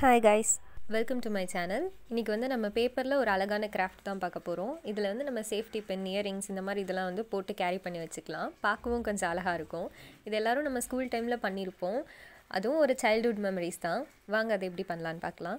Hi guys welcome to my channel இன்றைக்கி வந்து நம்ம பேப்பரில் ஒரு அழகான கிராஃப்ட் தான் பார்க்க போகிறோம் இதில் வந்து நம்ம சேஃப்டி பென் இயரிங்ஸ் இந்த மாதிரி இதெல்லாம் வந்து போட்டு கேரி பண்ணி வச்சுக்கலாம். பார்க்கவும் கொஞ்சம் அழகாக இருக்கும். இது எல்லோரும் நம்ம ஸ்கூல் டைமில் பண்ணியிருப்போம் அதுவும் ஒரு சைல்டுஹுட் மெமரிஸ் தான். வாங்க அதை எப்படி பண்ணலான்னு பார்க்கலாம்.